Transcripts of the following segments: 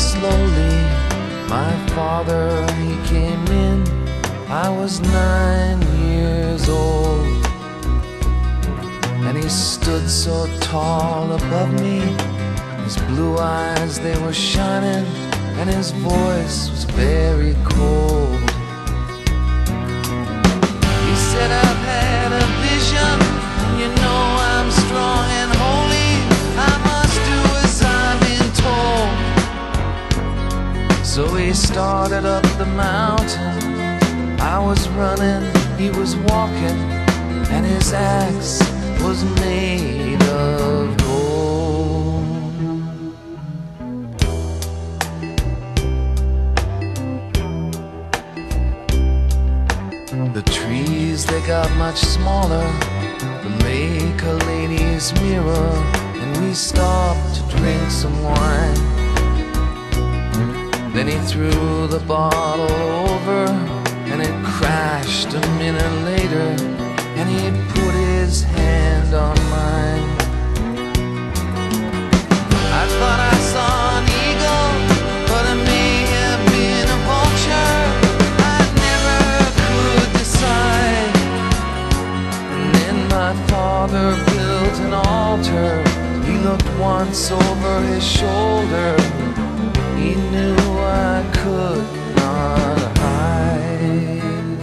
slowly. My father, he came in. I was nine years old. And he stood so tall above me. His blue eyes, they were shining. And his voice was very cold. So he started up the mountain. I was running, he was walking, and his axe was made of gold. The trees, they got much smaller. The lake, a lady's mirror, and we stopped to drink some wine. Then he threw the bottle over, and it crashed a minute later, and he put his hand on mine. I thought I saw an eagle, but it may have been a vulture. I never could decide. And then my father built an altar. He looked once over his shoulder. Knew I could not hide.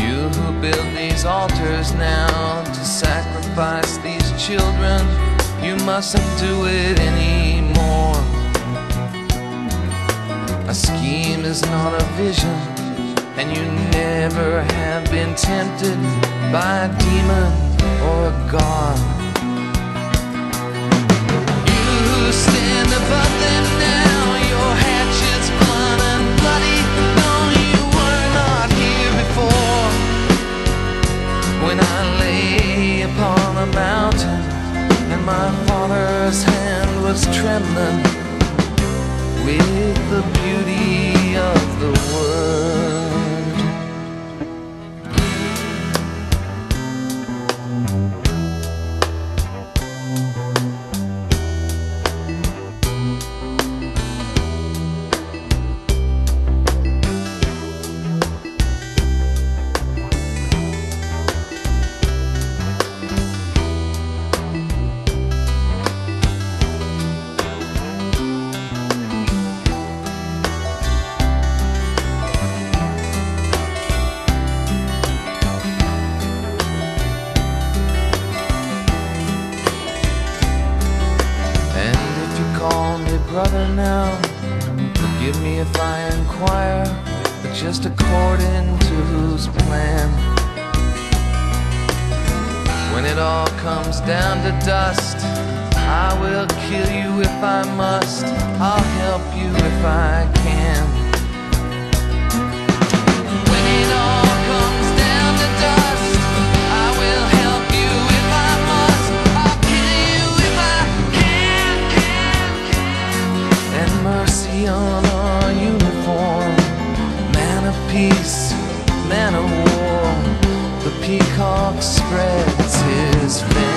You who build these altars now to sacrifice these children, you mustn't do it anymore. A scheme is not a vision, and you never have been tempted by a demon or a god. You stand above them now, your hatchets blunt and bloody. No, you were not here before. When I lay upon the mountain, and my father's hand was trembling with the beauty brother now, forgive me if I inquire, but just according to whose plan. When it all comes down to dust, I will kill you if I must. I'll help you if I can. man of war. The peacock spreads his fin.